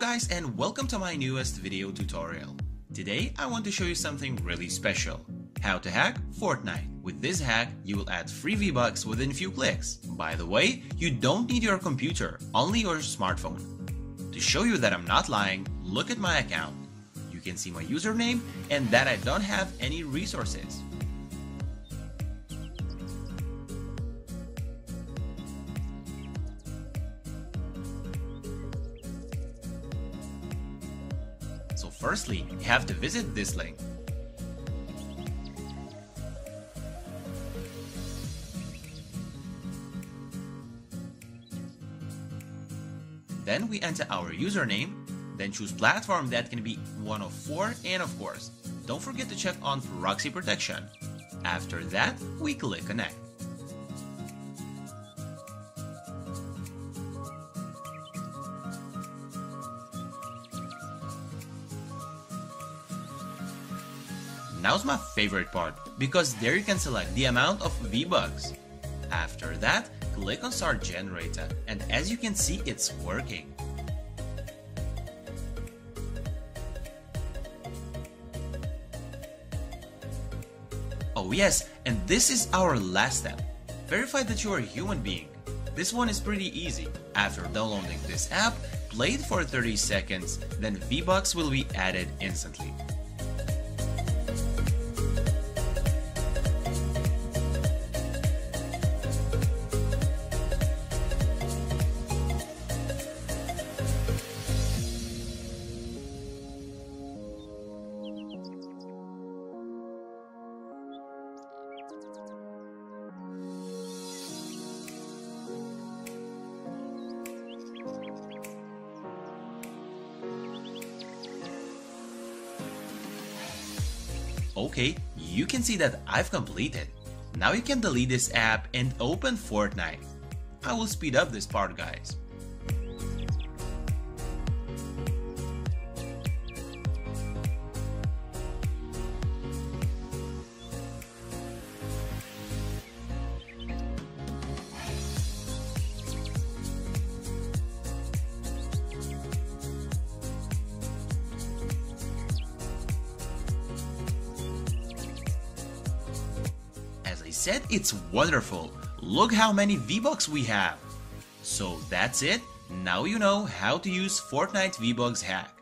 guys and welcome to my newest video tutorial. Today I want to show you something really special. How to hack Fortnite. With this hack, you will add free V-Bucks within few clicks. By the way, you don't need your computer, only your smartphone. To show you that I'm not lying, look at my account. You can see my username and that I don't have any resources. So firstly, you have to visit this link. Then we enter our username, then choose platform that can be one of four and of course, don't forget to check on proxy protection. After that, we click connect. Now's my favorite part, because there you can select the amount of V-Bucks. After that, click on Start Generator, and as you can see, it's working. Oh yes, and this is our last step. Verify that you are a human being. This one is pretty easy. After downloading this app, play it for 30 seconds, then V-Bucks will be added instantly. Okay, you can see that I've completed. Now you can delete this app and open Fortnite. I will speed up this part guys. Said, it's wonderful. Look how many V-Bucks we have. So that's it. Now you know how to use Fortnite V-Bucks hack.